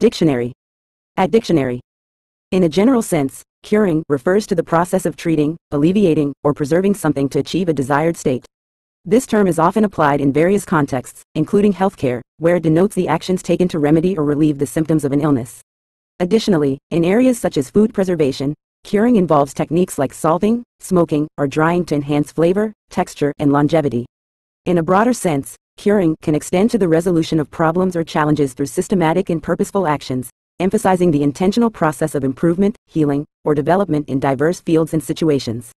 Dictionary. At dictionary. In a general sense, curing refers to the process of treating, alleviating, or preserving something to achieve a desired state. This term is often applied in various contexts, including healthcare, where it denotes the actions taken to remedy or relieve the symptoms of an illness. Additionally, in areas such as food preservation, curing involves techniques like salting, smoking, or drying to enhance flavor, texture, and longevity. In a broader sense, curing can extend to the resolution of problems or challenges through systematic and purposeful actions, emphasizing the intentional process of improvement, healing, or development in diverse fields and situations.